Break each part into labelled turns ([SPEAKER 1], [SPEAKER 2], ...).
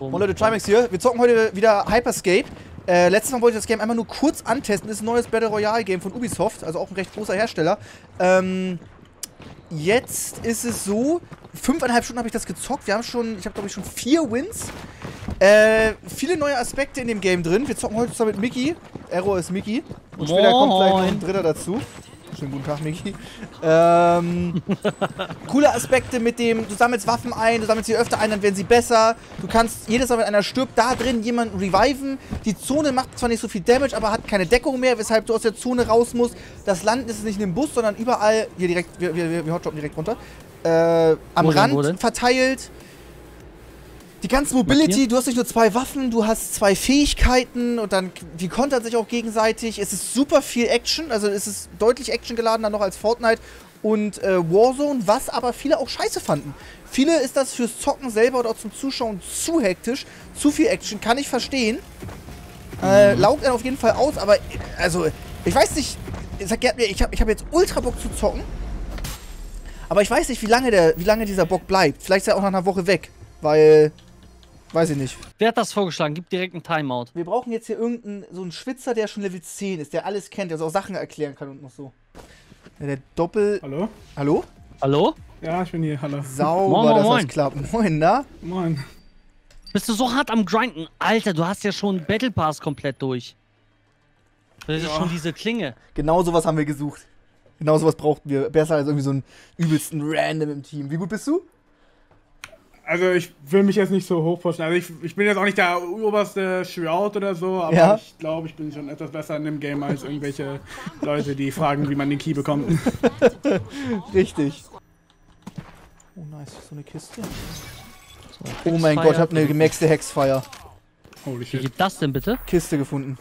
[SPEAKER 1] Moin Leute, Trimax hier. Wir zocken heute wieder Hyperscape. Äh, letztes Mal wollte ich das Game einmal nur kurz antesten. Das ist ein neues Battle Royale Game von Ubisoft, also auch ein recht großer Hersteller. Ähm, jetzt ist es so, fünfeinhalb Stunden habe ich das gezockt. Wir haben schon, ich habe glaube ich schon vier Wins. Äh, viele neue Aspekte in dem Game drin. Wir zocken heute zusammen mit Mickey. Error ist Mickey. Und später kommt vielleicht noch ein dritter dazu. Schönen guten Tag, Miki. Ähm, coole Aspekte mit dem, du sammelst Waffen ein, du sammelst sie öfter ein, dann werden sie besser. Du kannst jedes Mal, wenn einer stirbt, da drin jemanden reviven. Die Zone macht zwar nicht so viel Damage, aber hat keine Deckung mehr, weshalb du aus der Zone raus musst. Das Land ist nicht in einem Bus, sondern überall, hier direkt, wir, wir, wir direkt runter, äh, am Rand verteilt. Die ganze Mobility, du hast nicht nur zwei Waffen, du hast zwei Fähigkeiten und dann, die kontern sich auch gegenseitig. Es ist super viel Action, also es ist deutlich actiongeladener noch als Fortnite und äh, Warzone, was aber viele auch scheiße fanden. Viele ist das fürs Zocken selber oder auch zum Zuschauen zu hektisch, zu viel Action, kann ich verstehen. Äh, mhm. laugt er auf jeden Fall aus, aber also, ich weiß nicht, ich, sag, ich habe ich hab jetzt ultra Bock zu zocken. Aber ich weiß nicht, wie lange, der, wie lange dieser Bock bleibt. Vielleicht ist er auch nach einer Woche weg, weil Weiß ich nicht.
[SPEAKER 2] Wer hat das vorgeschlagen? Gib direkt einen Timeout.
[SPEAKER 1] Wir brauchen jetzt hier irgendeinen, so einen Schwitzer, der schon Level 10 ist, der alles kennt, der so auch Sachen erklären kann und noch so. Ja, der Doppel...
[SPEAKER 3] Hallo?
[SPEAKER 1] Hallo?
[SPEAKER 2] Hallo?
[SPEAKER 3] Ja, ich bin hier, hallo.
[SPEAKER 1] Sauber, moin, moin, dass moin. das klappt. Moin, na?
[SPEAKER 3] Moin.
[SPEAKER 2] Bist du so hart am Grinden? Alter, du hast ja schon Battle Pass komplett durch. Das ist ja. schon diese Klinge.
[SPEAKER 1] Genau sowas haben wir gesucht. Genau sowas brauchten wir. Besser als irgendwie so einen übelsten Random im Team. Wie gut bist du?
[SPEAKER 3] Also ich will mich jetzt nicht so hoch vorstellen. Also ich, ich bin jetzt auch nicht der oberste Shroud oder so, aber
[SPEAKER 1] ja.
[SPEAKER 3] ich glaube, ich bin schon etwas besser in dem Game als irgendwelche Leute, die fragen, wie man den Key bekommt.
[SPEAKER 1] Richtig. Oh nice, so eine Kiste. So, oh mein Gott, ich hab eine gemaxte Hexfire.
[SPEAKER 2] Holy shit. Wie geht das denn bitte?
[SPEAKER 1] Kiste gefunden.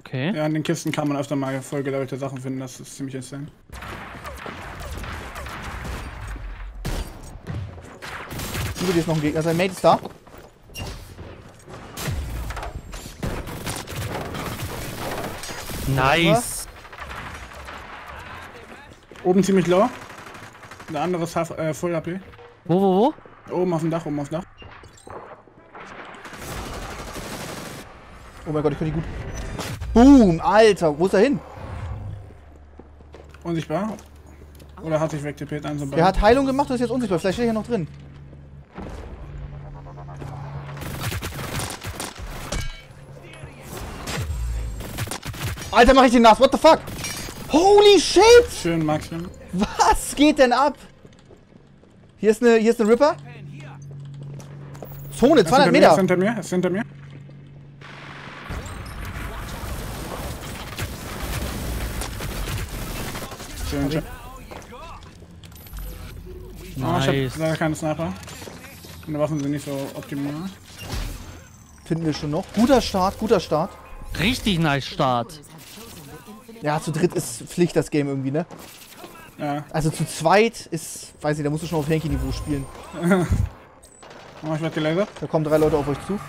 [SPEAKER 3] Okay. Ja, in den Kisten kann man öfter mal vollgelevelte Sachen finden, das ist ziemlich insane.
[SPEAKER 1] Über dir ist noch ein Gegner. Sein Mate ist da.
[SPEAKER 2] Nice.
[SPEAKER 3] Oben ziemlich low. Der andere ist half, äh, Full AP.
[SPEAKER 2] Wo, wo,
[SPEAKER 3] wo? Oben auf dem Dach, oben auf dem Dach.
[SPEAKER 1] Oh mein Gott, ich kann die gut. Boom, Alter. Wo ist er hin?
[SPEAKER 3] Unsichtbar. Oder hat sich wegtippet?
[SPEAKER 1] Er hat Heilung gemacht und ist jetzt unsichtbar. Vielleicht steht er hier noch drin. Alter, mach ich den nass. What the fuck? Holy shit!
[SPEAKER 3] Schön, Maxim.
[SPEAKER 1] Was geht denn ab? Hier ist eine, hier ist eine Ripper. Zone, 200 Meter.
[SPEAKER 3] Er ist hinter mir, ist hinter mir. Schön, schön. Nice. Oh, ich hab leider keine Sniper. Meine Waffen sind nicht so optimal.
[SPEAKER 1] Finden wir schon noch. Guter Start, guter Start.
[SPEAKER 2] Richtig nice Start.
[SPEAKER 1] Ja, zu dritt ist Pflicht das Game irgendwie, ne?
[SPEAKER 3] Ja.
[SPEAKER 1] Also zu zweit ist, weiß nicht, da musst du schon auf Hanky-Niveau spielen.
[SPEAKER 3] oh, ich werd gelasert.
[SPEAKER 1] Da kommen drei Leute auf euch zu.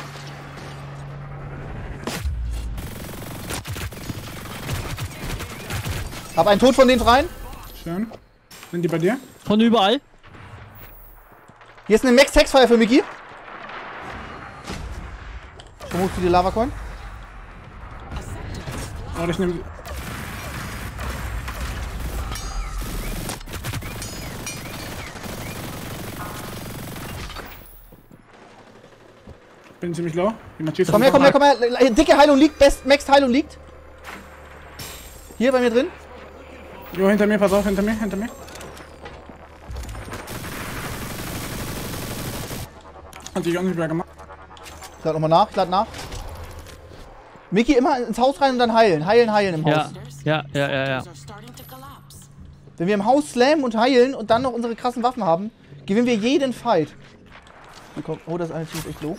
[SPEAKER 1] Hab einen Tod von den dreien.
[SPEAKER 3] Schön. Sind die bei dir?
[SPEAKER 2] Von überall.
[SPEAKER 1] Hier ist eine Max Hexfire für Mickey. Wo holst du die Lava Coin?
[SPEAKER 3] Oh, ich nehme Bin ziemlich low.
[SPEAKER 1] Komm her, komm her, komm her. Dicke Heilung liegt, Best Max Heilung liegt. Hier bei mir drin.
[SPEAKER 3] Jo, hinter mir, pass auf, hinter mir, hinter mir. Hat sich unsichtbar gemacht.
[SPEAKER 1] Ich lade nochmal nach, ich lade nach. Mickey, immer ins Haus rein und dann heilen. Heilen, heilen im Haus.
[SPEAKER 2] Ja, ja, ja, ja.
[SPEAKER 1] Wenn wir im Haus slammen und heilen und dann noch unsere krassen Waffen haben, gewinnen wir jeden Fight. Oh, das eine Team ist echt low.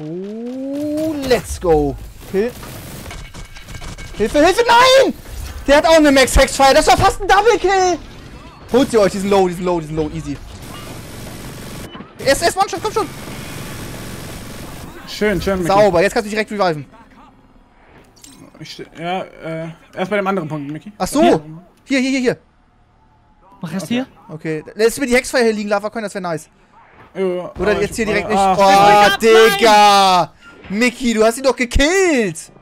[SPEAKER 1] Oh, let's go. Kill. Hilfe, Hilfe, nein! Der hat auch eine Max Hexfire. Das war fast ein Double Kill. Holt sie euch, diesen Low, diesen Low, diesen Low, easy. Erst, erst One-Shot, komm schon.
[SPEAKER 3] Schön, schön.
[SPEAKER 1] Mickey. Sauber, jetzt kannst du direkt reviven.
[SPEAKER 3] Ich, ja, äh, erst bei dem anderen Punkt, Mickey.
[SPEAKER 1] Ach so. Hier, hier, hier, hier.
[SPEAKER 2] Mach erst okay. hier.
[SPEAKER 1] Okay, lässt mir die Hexfire hier liegen, Lava Coin, das wäre nice.
[SPEAKER 3] Ja,
[SPEAKER 1] Oder
[SPEAKER 3] aber
[SPEAKER 1] jetzt hier direkt nicht. Oh! Digga! Mickey, du hast ihn doch gekillt!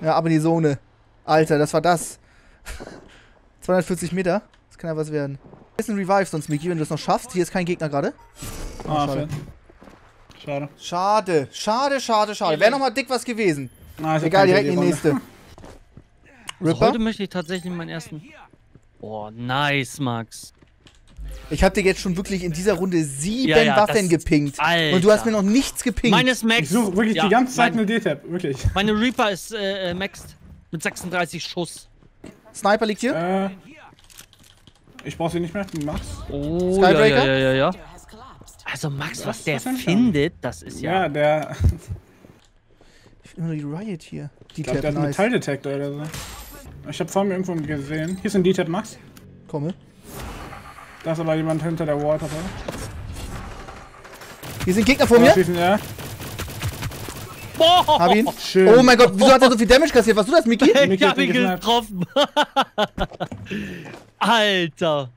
[SPEAKER 1] Ja, aber die Zone. Alter, das war das. 240 Meter. Das kann ja was werden. Hier ist ein Revive sonst, Mickey, wenn du es noch schaffst. Hier ist kein Gegner gerade.
[SPEAKER 3] Ah,
[SPEAKER 1] schade.
[SPEAKER 3] schade. Schade.
[SPEAKER 1] Schade, schade, schade, schade. Wäre nochmal dick was gewesen.
[SPEAKER 3] Ah, hab
[SPEAKER 1] Egal, direkt in die
[SPEAKER 3] Runde.
[SPEAKER 1] nächste.
[SPEAKER 2] Also
[SPEAKER 1] Ripper?
[SPEAKER 2] heute möchte ich tatsächlich meinen ersten. Oh, nice, Max.
[SPEAKER 1] Ich hab dir jetzt schon wirklich in dieser Runde sieben
[SPEAKER 2] Ja, ja,
[SPEAKER 1] Waffen
[SPEAKER 2] das-
[SPEAKER 1] gepinkt.
[SPEAKER 2] Alter.
[SPEAKER 1] Und du hast mir noch nichts gepinkt.
[SPEAKER 2] Meine ist Max.
[SPEAKER 3] Ich suche wirklich
[SPEAKER 2] Ja,
[SPEAKER 3] die ganze Zeit
[SPEAKER 2] mein-
[SPEAKER 3] eine D-Tab, wirklich.
[SPEAKER 2] Meine Reaper ist äh, äh, maxed. Mit 36 Schuss.
[SPEAKER 1] Sniper liegt hier.
[SPEAKER 3] Äh, ich brauch sie nicht mehr, Max.
[SPEAKER 2] Oh,
[SPEAKER 1] Skybreaker?
[SPEAKER 2] ja, ja, ja, ja. Also Max, was der
[SPEAKER 3] was denn?
[SPEAKER 2] findet, das ist ja...
[SPEAKER 3] Ja, der.
[SPEAKER 1] Ich finde nur die Riot hier. Die
[SPEAKER 3] Ich glaube, der hat einen
[SPEAKER 1] nice.
[SPEAKER 3] Metalldetektor oder so. Ich habe vor mir irgendwo gesehen. Hier ist ein D-Tab, Max.
[SPEAKER 1] Komme.
[SPEAKER 3] Da ist aber jemand hinter der Wall dabei.
[SPEAKER 1] Hier sind Gegner vor mir.
[SPEAKER 3] Schießen, ja.
[SPEAKER 2] Boah!
[SPEAKER 1] Hab ihn.
[SPEAKER 3] Schön.
[SPEAKER 1] Oh mein Gott, wieso hat er so viel Damage kassiert? Was du das, Mickey?
[SPEAKER 2] Ich
[SPEAKER 3] Mickey
[SPEAKER 2] hab ihn getroffen. Alter.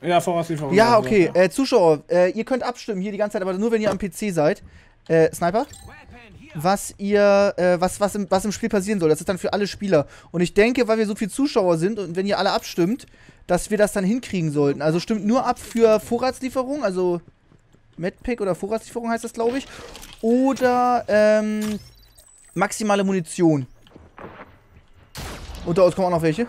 [SPEAKER 3] Ja, Vorratslieferung.
[SPEAKER 1] Ja,
[SPEAKER 3] oder so.
[SPEAKER 1] okay. Äh, Zuschauer, äh, ihr könnt abstimmen hier die ganze Zeit, aber nur wenn ihr am PC seid. Äh, Sniper? Was ihr, äh, was, was, im, was im Spiel passieren soll. Das ist dann für alle Spieler. Und ich denke, weil wir so viele Zuschauer sind und wenn ihr alle abstimmt, dass wir das dann hinkriegen sollten. Also stimmt nur ab für Vorratslieferung, also Medpack oder Vorratslieferung heißt das, glaube ich. Oder, ähm, maximale Munition. Und da kommen auch noch welche.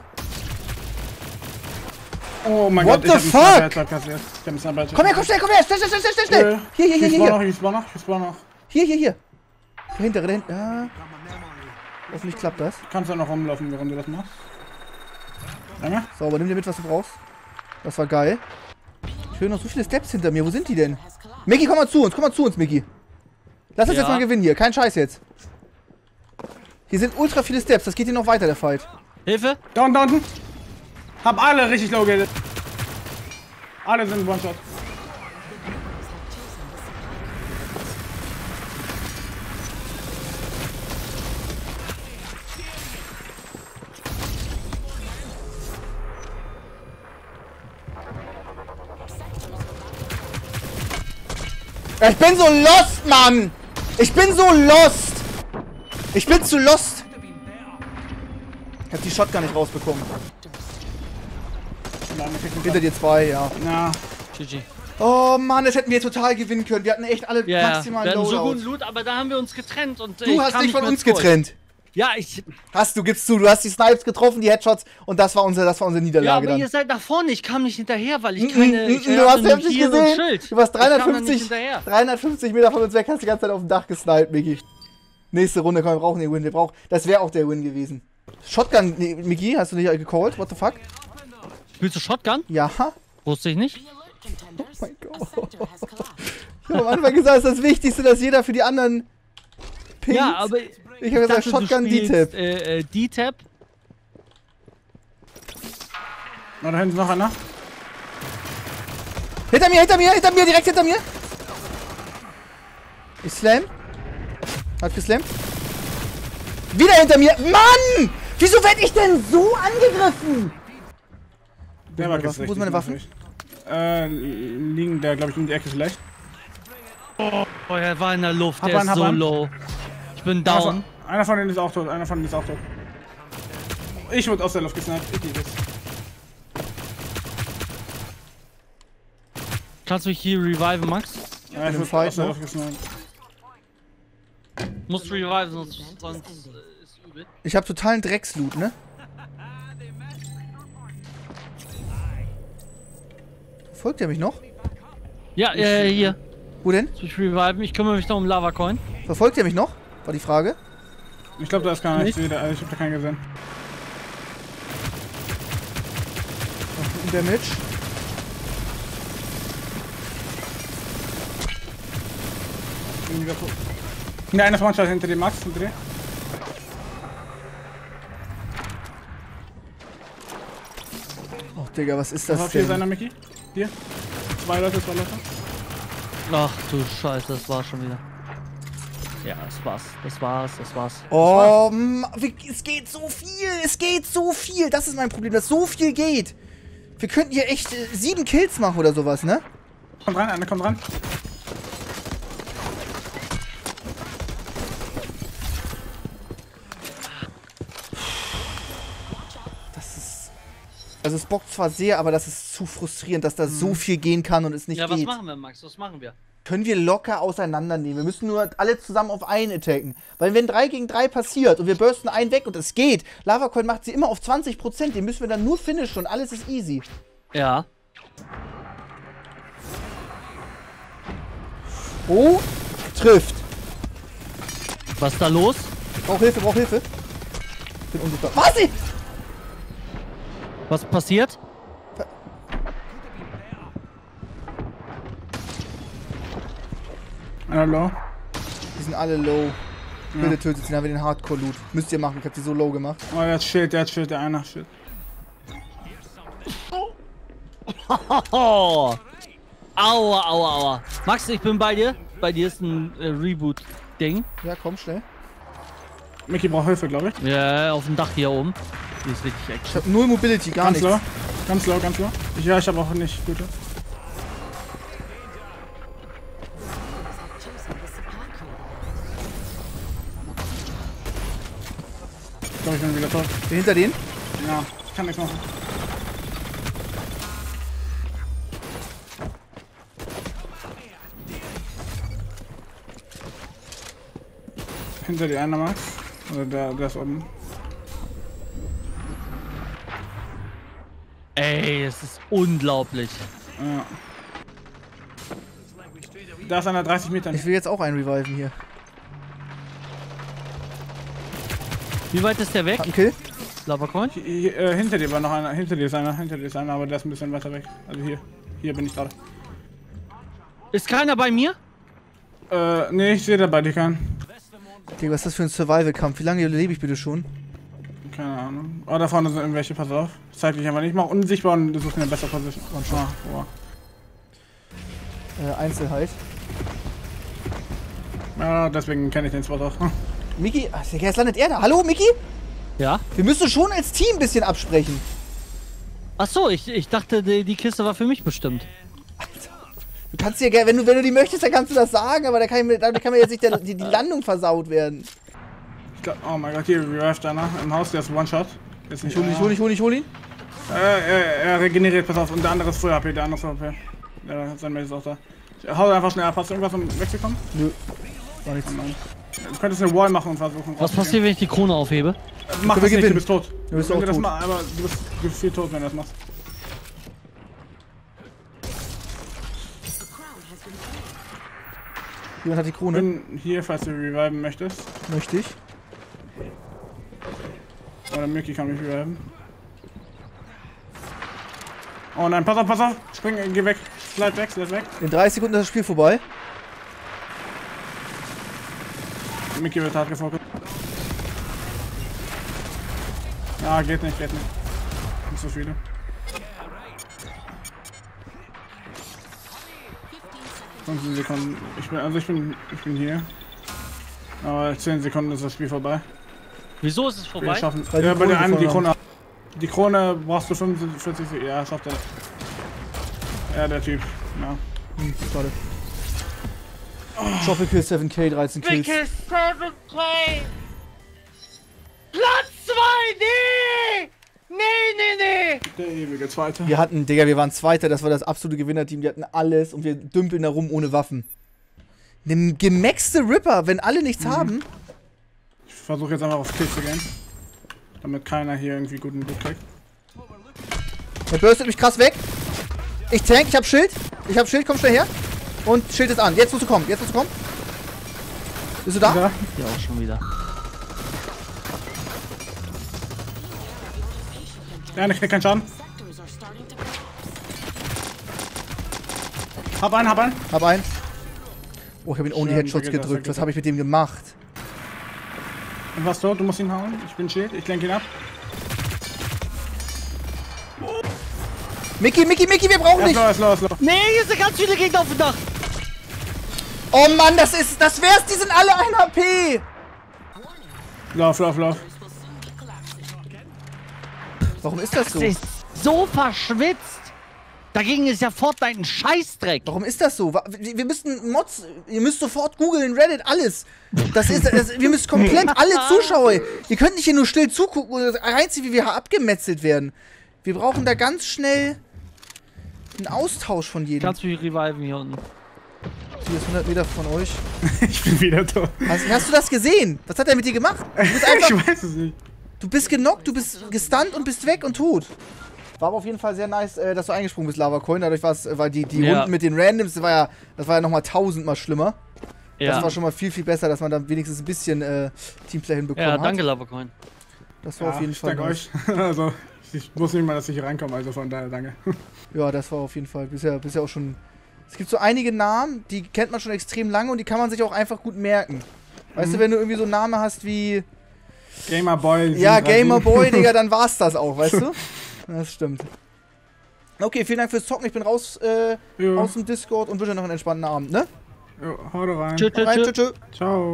[SPEAKER 3] Oh mein
[SPEAKER 1] What
[SPEAKER 3] Gott, ich
[SPEAKER 1] the
[SPEAKER 3] hab einen
[SPEAKER 1] fuck?
[SPEAKER 3] Sniper-Headshot kassiert. Ich hab
[SPEAKER 1] Komm her, komm schnell, komm her, schnell, schnell, schnell, schnell, schnell.
[SPEAKER 3] Äh,
[SPEAKER 1] Hier, hier, hier,
[SPEAKER 3] Ich
[SPEAKER 1] hier,
[SPEAKER 3] spawn
[SPEAKER 1] hier.
[SPEAKER 3] noch, ich spawn noch, ich spawn noch.
[SPEAKER 1] Hier, hier, hier. Dahinter, dahinter. Ja. Hoffentlich klappt das.
[SPEAKER 3] Kannst du noch rumlaufen, während du das machst. Lange?
[SPEAKER 1] Sauber, nimm dir mit, was du brauchst. Das war geil. Ich höre noch so viele Steps hinter mir. Wo sind die denn? Mickey, komm mal zu uns. Komm mal zu uns, Mickey. Lass uns
[SPEAKER 2] Ja.
[SPEAKER 1] jetzt mal gewinnen hier. Kein Scheiß jetzt. Hier sind ultra viele Steps. Das geht hier noch weiter, der Fight.
[SPEAKER 2] Hilfe?
[SPEAKER 3] Da unten. Hab alle richtig low gehadet. Alle sind One-Shot.
[SPEAKER 1] Ich bin so lost, Mann. Ich bin so lost. Ich bin zu lost. Ich hab die Shotgun nicht rausbekommen. Hinter dir zwei, ja.
[SPEAKER 3] Na,
[SPEAKER 2] GG.
[SPEAKER 1] Oh Mann, das hätten wir total gewinnen können. Wir hatten echt alle
[SPEAKER 2] Ja, ja.
[SPEAKER 1] maximalen
[SPEAKER 2] Wir hatten so guten Loot, aber da haben wir uns getrennt und äh,
[SPEAKER 1] Du
[SPEAKER 2] ich
[SPEAKER 1] hast dich
[SPEAKER 2] nicht
[SPEAKER 1] von uns getrennt.
[SPEAKER 2] Ja, ich.
[SPEAKER 1] Hast du, gibst zu, du hast die Snipes getroffen, die Headshots und das war unsere, das war unsere
[SPEAKER 2] Ja,
[SPEAKER 1] Niederlage
[SPEAKER 2] aber ihr seid nach vorne. Ich kam nicht hinterher, weil ich keine. Ich
[SPEAKER 1] du hast
[SPEAKER 2] Heal und
[SPEAKER 1] gesehen.
[SPEAKER 2] Schild.
[SPEAKER 1] Du warst
[SPEAKER 2] Ich kam da nicht
[SPEAKER 1] 350,
[SPEAKER 2] hinterher.
[SPEAKER 1] 350 Meter von uns weg, hast die ganze Zeit auf dem Dach gesniped, Miki. Nächste Runde, komm, wir brauchen den Win. Wir brauchen, das wäre auch der Win gewesen. Shotgun, nee, Miki, hast du nicht gecallt? What the fuck?
[SPEAKER 2] Spielst du Shotgun?
[SPEAKER 1] Ja.
[SPEAKER 2] Wusste ich nicht.
[SPEAKER 1] Oh mein Gott. Ich habe am Anfang gesagt, es ist das Wichtigste, dass jeder für die anderen pinkt.
[SPEAKER 2] Ja, aber.
[SPEAKER 1] ich habe gesagt, Shotgun D-Tap.
[SPEAKER 2] Äh, äh, D-Tap.
[SPEAKER 3] na, da hinten noch einer.
[SPEAKER 1] Hinter mir, hinter mir, hinter mir, direkt hinter mir. Ich slam. Hat geslammt. Wieder hinter mir. Mann! Wieso werde ich denn so angegriffen?
[SPEAKER 3] Der war jetzt?
[SPEAKER 1] Wo sind meine Waffen?
[SPEAKER 3] Äh, liegen da, glaube ich, in die Ecke vielleicht.
[SPEAKER 2] Oh, er war in der Luft.
[SPEAKER 3] Hab
[SPEAKER 2] der ist so
[SPEAKER 3] einen.
[SPEAKER 2] low. Ich bin
[SPEAKER 3] Einer
[SPEAKER 2] down.
[SPEAKER 3] von, einer von denen ist auch tot, einer von denen ist auch tot. Ich wurde aus der Luft gesniped. Ich liebe es.
[SPEAKER 2] Kannst du mich hier reviven, Max?
[SPEAKER 3] Ja, ich wurde
[SPEAKER 1] Fight
[SPEAKER 3] aus der. Luft gesniped.
[SPEAKER 2] Musst reviven, sonst, sonst äh, ist übel.
[SPEAKER 1] Ich habe totalen Drecksloot, ne? Folgt er mich noch?
[SPEAKER 2] Ja, äh, hier.
[SPEAKER 1] Wo denn?
[SPEAKER 2] Ich reviven? Ich kümmere mich noch um Lava Coin.
[SPEAKER 1] Verfolgt er mich noch? War die Frage.
[SPEAKER 3] Ich glaube, da ist gar nichts
[SPEAKER 2] Nicht?
[SPEAKER 3] wieder. Also ich habe da keinen gesehen.
[SPEAKER 1] Damage.
[SPEAKER 3] Bin wieder tot. Ne, einer ist One-Shot hinter dem Max, hinter dir.
[SPEAKER 1] Oh, Digga, was ist
[SPEAKER 3] Das
[SPEAKER 1] das
[SPEAKER 3] hier ist
[SPEAKER 1] denn?
[SPEAKER 3] einer, Mickey. Hier. Zwei Leute, zwei Leute.
[SPEAKER 2] Ach du Scheiße, das war's schon wieder. Ja, das war's. Das war's, das war's.
[SPEAKER 1] Oh, Ma- wie- es geht so viel, es geht so viel. Das ist mein Problem, dass so viel geht. Wir könnten hier echt äh, sieben Kills machen oder sowas, ne?
[SPEAKER 3] Kommt rein, einer kommt rein.
[SPEAKER 1] Das ist. Also es bockt zwar sehr, aber das ist zu frustrierend, dass da so viel gehen kann und es nicht
[SPEAKER 2] Ja, was
[SPEAKER 1] geht.
[SPEAKER 2] machen wir, Max? Was machen wir?
[SPEAKER 1] Können wir locker auseinandernehmen. Wir müssen nur alle zusammen auf einen attacken. Weil wenn 3 gegen 3 passiert und wir bursten einen weg und es geht, Lava Coil macht sie immer auf 20%, den müssen wir dann nur finishen und alles ist easy.
[SPEAKER 2] Ja.
[SPEAKER 1] Oh, trifft.
[SPEAKER 2] Was ist da los?
[SPEAKER 1] Brauch Hilfe, brauch Hilfe. Bin unsichtbar. Was? Ich?
[SPEAKER 2] Was passiert?
[SPEAKER 3] Einer low.
[SPEAKER 1] Die sind alle low. Bitte tötet sie, dann haben wir den Hardcore-Loot. Müsst ihr machen, ich hab die so low gemacht.
[SPEAKER 3] Oh, der hat Schild, der hat Schild, der einer Schild.
[SPEAKER 2] Oh! Aua, aua, aua. Max, ich bin bei dir. Bei dir ist ein äh, Reboot-Ding.
[SPEAKER 1] Ja, komm, schnell.
[SPEAKER 3] Mickey braucht Hilfe, glaube ich.
[SPEAKER 2] Ja, auf dem Dach hier oben. Die ist richtig
[SPEAKER 1] Ich
[SPEAKER 2] Action.
[SPEAKER 1] hab null Mobility, gar
[SPEAKER 3] Ganz
[SPEAKER 1] nichts.
[SPEAKER 3] low. Ganz low, ganz low. Ich, ja, ich habe auch nicht gute. Bin.
[SPEAKER 1] Hinter denen.
[SPEAKER 3] Ja, ich kann nichts machen. Hinter dir einer, Max. Oder der, der ist oben.
[SPEAKER 2] Ey, es ist unglaublich.
[SPEAKER 3] Ja. Da ist einer 30 Meter.
[SPEAKER 1] Ich will jetzt auch einen reviven hier.
[SPEAKER 2] Wie weit ist der weg?
[SPEAKER 1] Hat einen Kill?
[SPEAKER 2] Lava Coin?
[SPEAKER 3] Hier, hier, äh, hinter dir war noch einer. Hinter dir ist einer. Hinter dir ist einer, aber der ist ein bisschen weiter weg. Also hier. Hier bin ich gerade.
[SPEAKER 2] Ist keiner bei mir?
[SPEAKER 3] Äh, nee, ich sehe da bei dir keinen.
[SPEAKER 1] Digga, was ist das für ein Survival-Kampf? Wie lange lebe ich bitte schon?
[SPEAKER 3] Keine Ahnung. Oh, da vorne sind irgendwelche, pass auf. Zeig dich einfach nicht. Mach unsichtbar und du suchst eine bessere Position. Und schon. Oh.
[SPEAKER 1] Äh, Einzelheit.
[SPEAKER 3] Ja, deswegen kenne ich den Spot auch.
[SPEAKER 1] Miki, ach, jetzt landet er da. Hallo, Miki?
[SPEAKER 2] Ja.
[SPEAKER 1] Wir müssen schon als Team ein bisschen absprechen.
[SPEAKER 2] Ach so, ich, ich dachte, die, die Kiste war für mich bestimmt.
[SPEAKER 1] Du kannst dir gerne, wenn du, wenn du die möchtest, dann kannst du das sagen, aber da kann, ich damit kann mir jetzt nicht der, die, die Landung versaut werden.
[SPEAKER 3] Ich glaub, oh mein Gott, hier revived einer im Haus, der ist One-Shot. Ist
[SPEAKER 1] Ich hol ihn, ich hol ihn, ich hol ihn, ich hol ihn.
[SPEAKER 3] Äh, er, er regeneriert, pass auf. Und der andere ist Full HP, der andere ist Full HP. Ja, sein Mate ist auch da. Ich hau einfach schnell ab. Hast du irgendwas, um wegzukommen?
[SPEAKER 1] Nö. War nichts.
[SPEAKER 3] Du könntest eine Wall machen und versuchen.
[SPEAKER 2] Was passiert, wenn ich die Krone aufhebe?
[SPEAKER 3] Mach das nicht, du bist tot.
[SPEAKER 1] Du bist
[SPEAKER 3] Wenn
[SPEAKER 1] auch
[SPEAKER 3] du das
[SPEAKER 1] tot.
[SPEAKER 3] machst, aber du bist, viel tot, wenn du das machst.
[SPEAKER 1] Jemand hat die Krone.
[SPEAKER 3] Bin hier, falls du reviven möchtest.
[SPEAKER 1] Möchte ich.
[SPEAKER 3] Oder Mickey kann mich reviven. Oh nein, pass auf, pass auf! Spring, geh weg. Slide weg, slide weg.
[SPEAKER 1] In 30 Sekunden ist das Spiel vorbei.
[SPEAKER 3] Mickey wird hart gefokust. Ja, geht nicht, geht nicht. Nicht so viele. Fünfzehn Sekunden. Ich bin, also ich bin, ich bin hier. Aber 10 Sekunden ist das Spiel vorbei.
[SPEAKER 2] Wieso ist es
[SPEAKER 3] Wir
[SPEAKER 2] vorbei?
[SPEAKER 3] schaffen.
[SPEAKER 1] Weil die
[SPEAKER 3] ja, bei der
[SPEAKER 1] Krone
[SPEAKER 3] einen die Krone. Die Krone brauchst du 45 Sekunden. Ja, schafft er. Ja, der Typ. Ja.
[SPEAKER 1] Hm, schade. Tropical 7K, 13 Kills.
[SPEAKER 2] 7K! Platz 2! Nee! Nee, nee, nee!
[SPEAKER 3] Der ewige Zweite.
[SPEAKER 1] Wir hatten, Digga, wir waren Zweiter, das war das absolute Gewinnerteam. Die hatten alles und wir dümpeln da rum ohne Waffen. Eine gemaxte Ripper, wenn alle nichts haben.
[SPEAKER 3] Ich versuche jetzt einfach auf Kill zu gehen. Damit keiner hier irgendwie guten Loot kriegt.
[SPEAKER 1] Er burstet mich krass weg. Ich tank, ich hab Schild. Ich hab Schild, komm schnell her. Und Schild ist an. Jetzt musst du kommen, jetzt musst du kommen. Bist du da?
[SPEAKER 3] Ja.
[SPEAKER 2] Ja, auch schon wieder.
[SPEAKER 3] Der eine kriegt keinen Schaden. Hab einen, hab einen.
[SPEAKER 1] Hab einen. Oh, ich hab ihn
[SPEAKER 3] Schön,
[SPEAKER 1] Headshots gedrückt. Was habe ich mit dem gemacht?
[SPEAKER 3] Und was tot, du musst ihn hauen. Ich bin Schild, ich lenke ihn ab.
[SPEAKER 1] Mickey, Mickey, Mickey, wir brauchen
[SPEAKER 3] ist
[SPEAKER 1] dich.
[SPEAKER 3] low, ist low, er ist low.
[SPEAKER 2] Nee, hier sind ganz viele Gegner auf dem Dach!
[SPEAKER 1] Oh Mann, das ist, das wär's. Die sind alle 1 HP.
[SPEAKER 3] Lauf, lauf, lauf.
[SPEAKER 1] Warum ist das so?
[SPEAKER 2] Das ist so verschwitzt! Dagegen ist ja Fortnite ein Scheißdreck.
[SPEAKER 1] Warum ist das so? Wir müssten Mods, ihr müsst sofort googeln, Reddit, alles. Das ist, das, wir müssen komplett alle Zuschauer. Ihr könnt nicht hier nur still zugucken und das Einzige, wie wir abgemetzelt werden. Wir brauchen da ganz schnell einen Austausch von jedem.
[SPEAKER 2] Kannst du mich reviven hier unten?
[SPEAKER 1] Hier ist 100 Meter von euch.
[SPEAKER 3] Ich bin wieder tot.
[SPEAKER 1] Hast, hast du das gesehen? Was hat er mit dir gemacht? Du bist einfach,
[SPEAKER 3] Ich weiß es nicht.
[SPEAKER 1] Du bist genockt, du bist gestunt und bist weg und tot. War aber auf jeden Fall sehr nice, äh, dass du eingesprungen bist, Lava Coin. Dadurch äh, war die, die
[SPEAKER 2] Ja.
[SPEAKER 1] Runden mit den Randoms, das war ja, das war ja nochmal tausendmal schlimmer.
[SPEAKER 2] Ja.
[SPEAKER 1] Das war schon mal viel, viel besser, dass man dann wenigstens ein bisschen äh, Teamplay hinbekommen
[SPEAKER 2] ja,
[SPEAKER 1] hat.
[SPEAKER 2] danke, Lavacoin.
[SPEAKER 1] Das war
[SPEAKER 3] Ja,
[SPEAKER 1] auf jeden
[SPEAKER 3] ich
[SPEAKER 1] Fall.
[SPEAKER 3] danke
[SPEAKER 1] nice.
[SPEAKER 3] euch. Also, ich wusste nicht mal, dass ich hier reinkomme, also von daher danke.
[SPEAKER 1] Ja, das war auf jeden Fall bisher, bisher auch schon. Es gibt so einige Namen, die kennt man schon extrem lange und die kann man sich auch einfach gut merken. Weißt
[SPEAKER 3] Mhm.
[SPEAKER 1] du, wenn du irgendwie so einen Namen hast wie
[SPEAKER 3] Gamer Boy.
[SPEAKER 1] Ja,
[SPEAKER 3] 737.
[SPEAKER 1] Gamer Boy, Digga, dann war's das auch, weißt du? Das stimmt. Okay, vielen Dank fürs Zocken. Ich bin raus äh, aus dem Discord und wünsche noch einen entspannten Abend, ne?
[SPEAKER 3] jo, haut rein.
[SPEAKER 2] Tschüss, tschüss,
[SPEAKER 1] tschö.
[SPEAKER 3] Ciao.